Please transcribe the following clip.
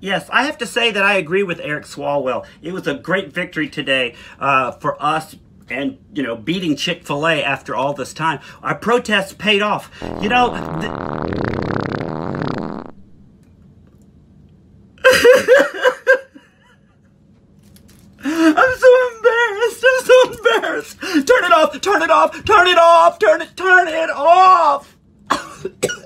Yes, I have to say that I agree with Eric Swalwell. It was a great victory today uh, for us and you know beating chick-fil-a after all this time. Our protests paid off. You know i'm so embarrassed. I'm so embarrassed. Turn it off. Turn it off. Turn it off. Turn it turn it off.